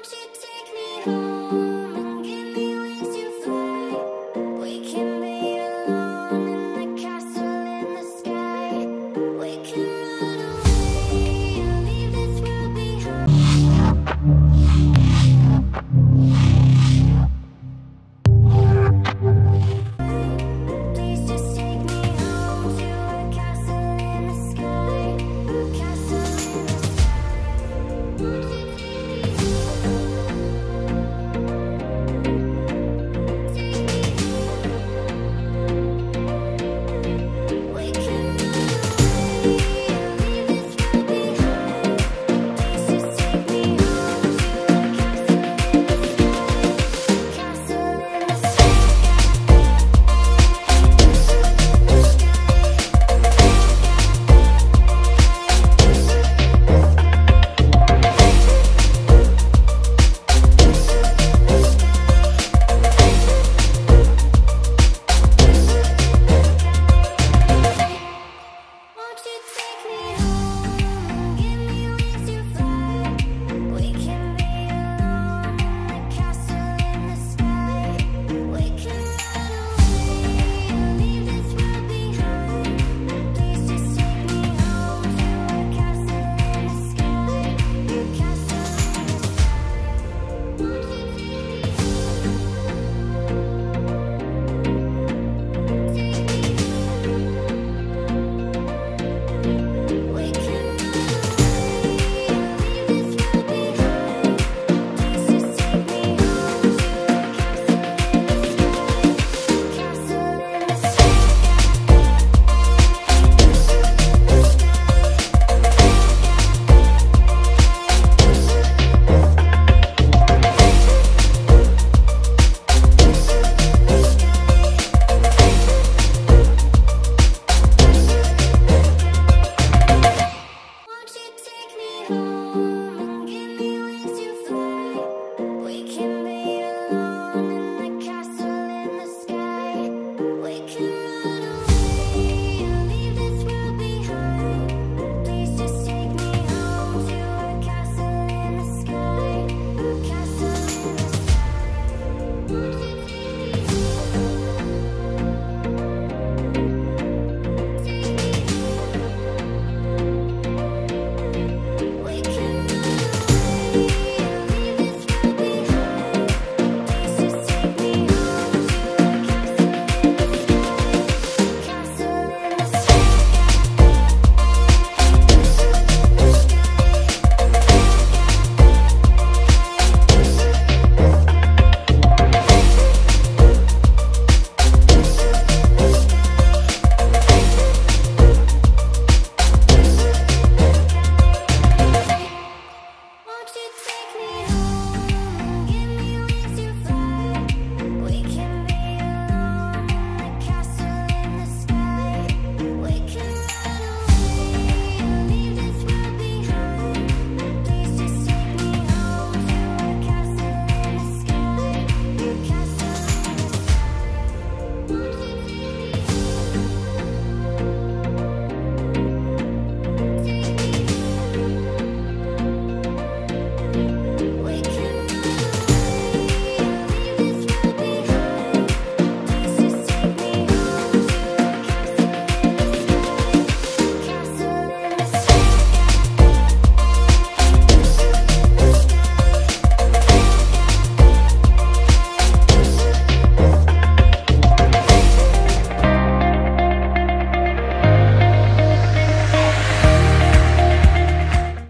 Won't you take me